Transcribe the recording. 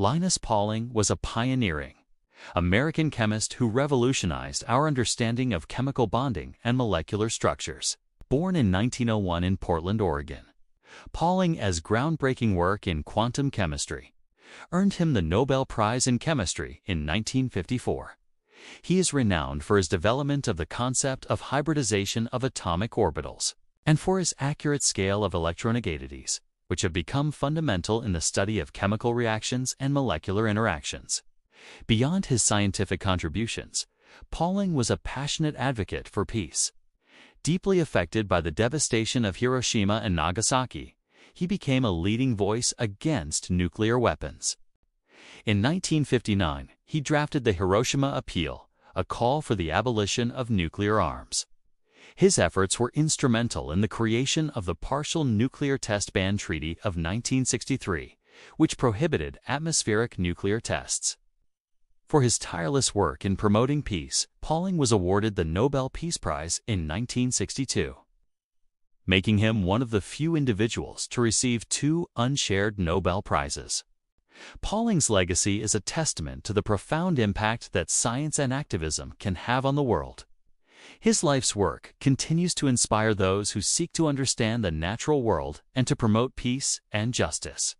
Linus Pauling was a pioneering American chemist who revolutionized our understanding of chemical bonding and molecular structures. Born in 1901 in Portland, Oregon, Pauling's groundbreaking work in quantum chemistry earned him the Nobel Prize in Chemistry in 1954. He is renowned for his development of the concept of hybridization of atomic orbitals and for his accurate scale of electronegativities, which have become fundamental in the study of chemical reactions and molecular interactions. Beyond his scientific contributions, Pauling was a passionate advocate for peace. Deeply affected by the devastation of Hiroshima and Nagasaki, he became a leading voice against nuclear weapons. In 1959, he drafted the Hiroshima Appeal, a call for the abolition of nuclear arms. His efforts were instrumental in the creation of the Partial Nuclear Test Ban Treaty of 1963, which prohibited atmospheric nuclear tests. For his tireless work in promoting peace, Pauling was awarded the Nobel Peace Prize in 1962, making him one of the few individuals to receive two unshared Nobel Prizes. Pauling's legacy is a testament to the profound impact that science and activism can have on the world. His life's work continues to inspire those who seek to understand the natural world and to promote peace and justice.